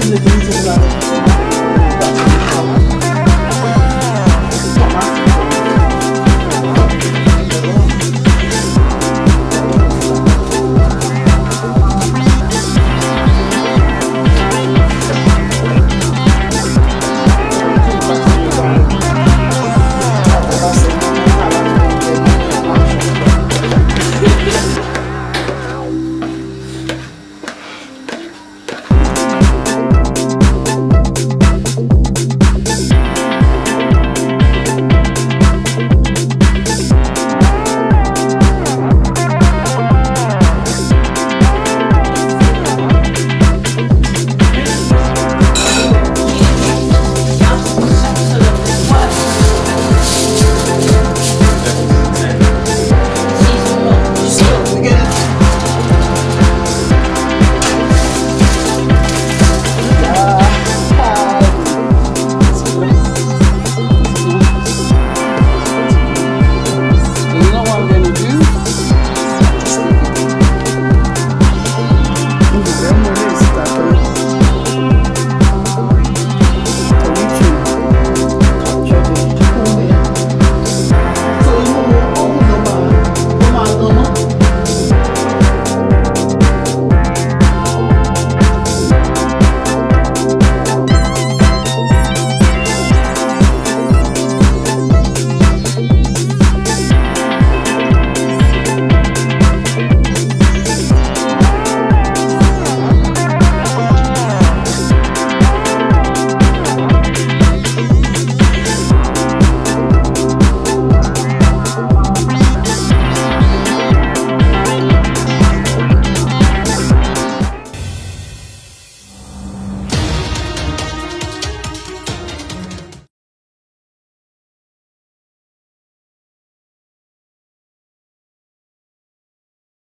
to the